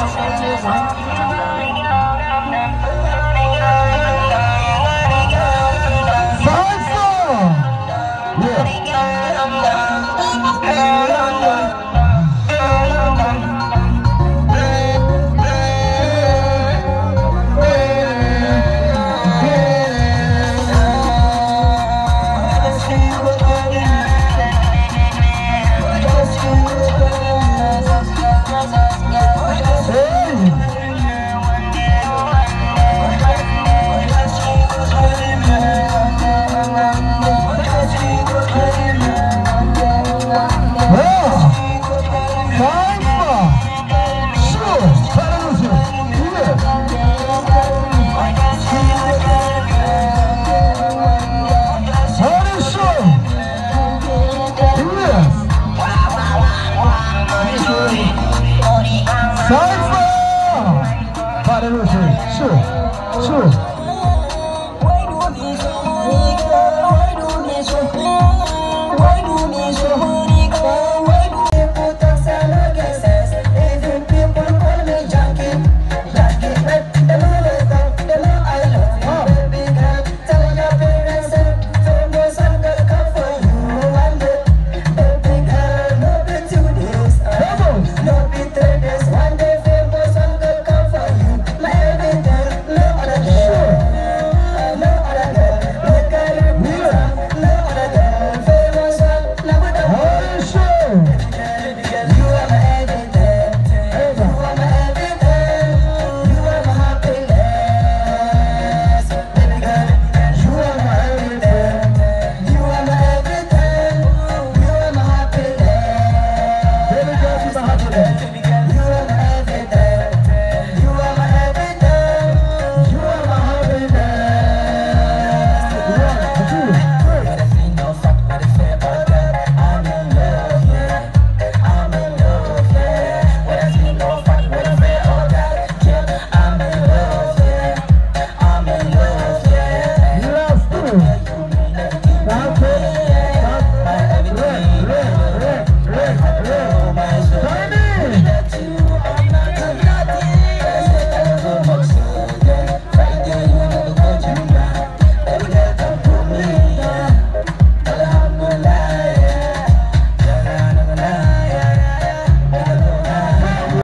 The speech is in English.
Sampai. out of sure. Sure. Yeah.